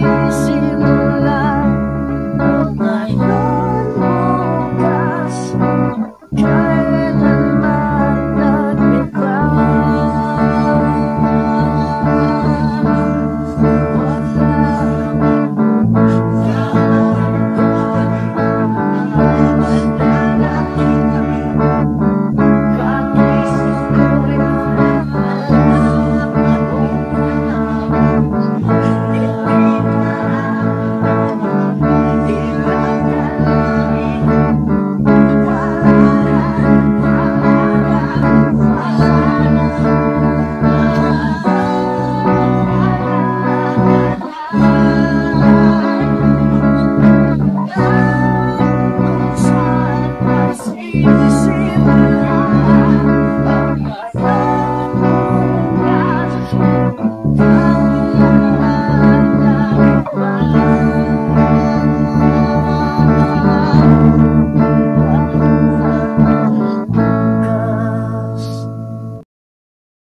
心